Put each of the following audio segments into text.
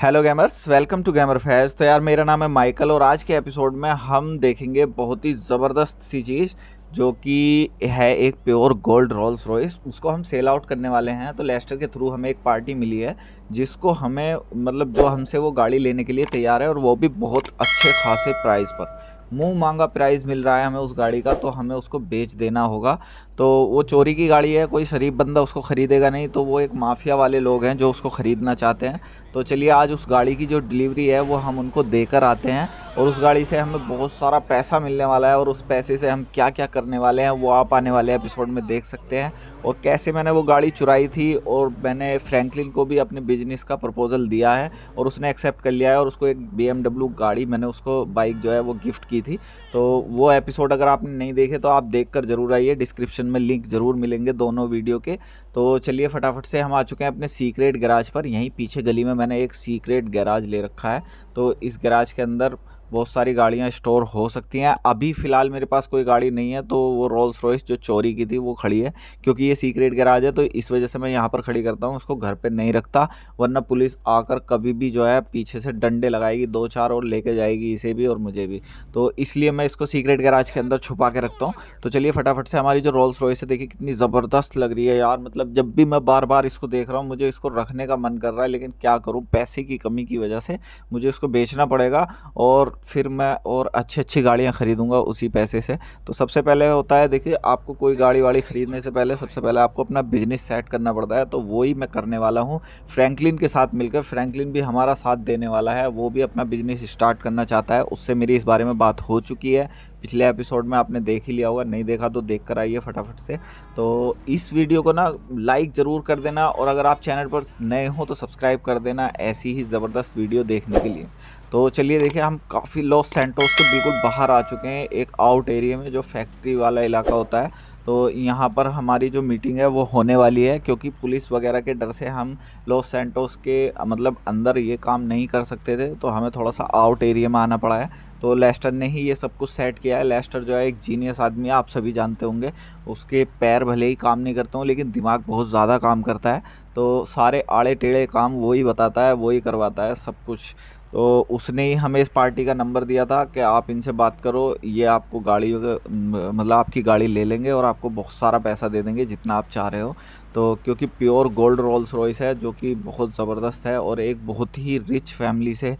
Hello gamers welcome to gamer Faiz तो यार, मेरा नाम है माइकल और आज के एपिसोड में हम देखेंगे बहुत ही ज़बरदस्त सी चीज़ जो कि है एक प्योर गोल्ड रोल्स रॉयस उसको हम सेल आउट करने वाले हैं। तो लेस्टर के थ्रू हमें एक पार्टी मिली है, जिसको हमें मतलब जो हमसे वो गाड़ी लेने के लिए तैयार है और वो भी बहुत अच्छे खासे प्राइस पर। मुँह मांगा प्राइस मिल रहा है हमें उस गाड़ी का तो हमें उसको बेच देना होगा। तो वो चोरी की गाड़ी है, कोई शरीफ बंदा उसको ख़रीदेगा नहीं तो वो एक माफिया वाले लोग हैं जो उसको ख़रीदना चाहते हैं। तो चलिए आज उस गाड़ी की जो डिलीवरी है, वो हम उनको देकर आते हैं। और उस गाड़ी से हमें बहुत सारा पैसा मिलने वाला है और उस पैसे से हम क्या क्या करने वाले हैं, वो आप आने वाले एपिसोड में देख सकते हैं। और कैसे मैंने वो गाड़ी चुराई थी और मैंने फ्रैंकलिन को भी अपने बिज़नेस का प्रपोज़ल दिया है और उसने एक्सेप्ट कर लिया है और उसको एक BMW गाड़ी मैंने उसको बाइक जो है वो गिफ्ट की थी। तो वो एपिसोड अगर आपने नहीं देखे तो आप देख कर ज़रूर आइए डिस्क्रिप्शन में लिंक ज़रूर मिलेंगे दोनों वीडियो के। तो चलिए फटाफट से हम आ चुके हैं अपने सीक्रेट गैराज पर। यहीं पीछे गली में मैंने एक सीक्रेट गैराज ले रखा है। तो इस गैराज के अंदर बहुत सारी गाड़ियाँ स्टोर हो सकती हैं। अभी फ़िलहाल मेरे पास कोई गाड़ी नहीं है तो वो रोल्स रॉयस जो चोरी की थी, वो खड़ी है, क्योंकि ये सीक्रेट गैराज है तो इस वजह से मैं यहाँ पर खड़ी करता हूँ, उसको घर पे नहीं रखता, वरना पुलिस आकर कभी भी जो है पीछे से डंडे लगाएगी दो चार और लेके जाएगी इसे भी और मुझे भी। तो इसलिए मैं इसको सीक्रेट गैराज के अंदर छुपा के रखता हूँ। तो चलिए फटाफट से हमारी जो रोल्स रॉयस है, देखिए कितनी ज़बरदस्त लग रही है यार मतलब जब भी मैं बार बार इसको देख रहा हूँ, मुझे इसको रखने का मन कर रहा है, लेकिन क्या करूँ, पैसे की कमी की वजह से मुझे इसको बेचना पड़ेगा और फिर मैं और अच्छी अच्छी गाड़ियाँ ख़रीदूँगा उसी पैसे से। तो सबसे पहले होता है, देखिए, आपको कोई गाड़ी वाड़ी ख़रीदने से पहले सबसे पहले आपको अपना बिज़नेस सेट करना पड़ता है तो वही मैं करने वाला हूँ। फ्रैंकलिन के साथ मिलकर फ्रैंकलिन भी हमारा साथ देने वाला है, वो भी अपना बिज़नेस स्टार्ट करना चाहता है, उससे मेरी इस बारे में बात हो चुकी है। पिछले एपिसोड में आपने देख ही लिया होगा, नहीं देखा तो देख कर आइए फटाफट से। तो इस वीडियो को ना लाइक ज़रूर कर देना और अगर आप चैनल पर नए हो तो सब्सक्राइब कर देना ऐसी ही ज़बरदस्त वीडियो देखने के लिए। तो चलिए देखिए, हम काफ़ी लॉस सेंटोस के बिल्कुल बाहर आ चुके हैं। एक आउट एरिया में जो फैक्ट्री वाला इलाका होता है। तो यहाँ पर हमारी जो मीटिंग है, वो होने वाली है, क्योंकि पुलिस वगैरह के डर से हम लॉस सेंटोस के मतलब अंदर ये काम नहीं कर सकते थे। तो हमें थोड़ा सा आउट एरिया में आना पड़ा है। तो लेस्टर ने ही ये सब कुछ सेट किया है। लेस्टर जो है, एक जीनियस आदमी है, आप सभी जानते होंगे। उसके पैर भले ही काम नहीं करते हों, लेकिन दिमाग बहुत ज़्यादा काम करता है। तो सारे आड़े टेढ़े काम वही बताता है वही करवाता है सब कुछ। तो उसने ही हमें इस पार्टी का नंबर दिया था कि आप इनसे बात करो, ये आपको गाड़ी मतलब आपकी गाड़ी ले लेंगे और आपको बहुत सारा पैसा दे देंगे जितना आप चाह रहे हो। तो क्योंकि प्योर गोल्ड रोल्स रॉयस है, जो कि बहुत ज़बरदस्त है और एक बहुत ही रिच फैमिली से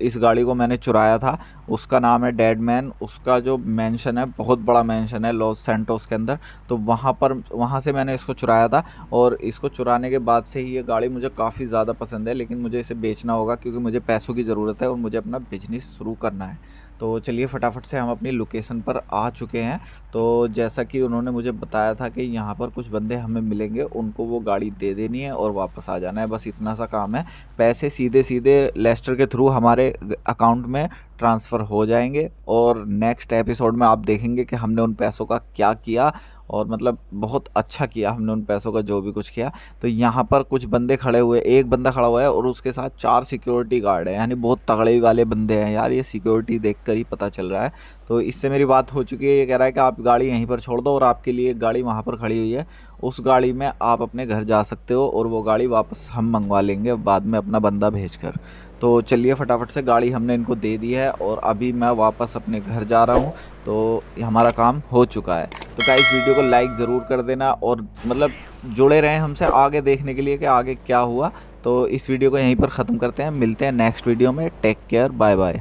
इस गाड़ी को मैंने चुराया था। उसका नाम है डेड मैन उसका जो मेंशन है, बहुत बड़ा मेंशन है लॉस सेंटोस के अंदर। तो वहाँ पर, वहाँ से मैंने इसको चुराया था और इसको चुराने के बाद से ही ये गाड़ी मुझे काफ़ी ज़्यादा पसंद है, लेकिन मुझे इसे बेचना होगा क्योंकि मुझे पैसों की ज़रूरत है और मुझे अपना बिज़नेस शुरू करना है। तो चलिए फटाफट से हम अपनी लोकेशन पर आ चुके हैं। तो जैसा कि उन्होंने मुझे बताया था कि यहाँ पर कुछ बंदे हमें मिलेंगे, उनको वो गाड़ी दे देनी है और वापस आ जाना है। बस इतना सा काम है। पैसे सीधे सीधे लेस्टर के थ्रू हमारे अकाउंट में ट्रांसफ़र हो जाएँगे और नेक्स्ट एपिसोड में आप देखेंगे कि हमने उन पैसों का क्या किया और मतलब बहुत अच्छा किया हमने उन पैसों का जो भी कुछ किया। तो यहाँ पर कुछ बंदे खड़े हुए एक बंदा खड़ा हुआ है और उसके साथ चार सिक्योरिटी गार्ड हैं, यानी बहुत तगड़े वाले बंदे हैं यार, ये सिक्योरिटी देख कर ही पता चल रहा है। तो इससे मेरी बात हो चुकी है, ये कह रहा है कि आप गाड़ी यहीं पर छोड़ दो और आपके लिए एक गाड़ी वहाँ पर खड़ी हुई है। उस गाड़ी में आप अपने घर जा सकते हो और वो गाड़ी वापस हम मंगवा लेंगे, बाद में अपना बंदा भेज कर तो चलिए फटाफट से गाड़ी हमने इनको दे दी है और अभी मैं वापस अपने घर जा रहा हूँ। तो हमारा काम हो चुका है। तो क्या इस वीडियो को लाइक ज़रूर कर देना और मतलब जुड़े रहें हमसे आगे देखने के लिए कि आगे क्या हुआ। तो इस वीडियो को यहीं पर ख़त्म करते हैं। मिलते हैं नेक्स्ट वीडियो में। Take care. Bye bye.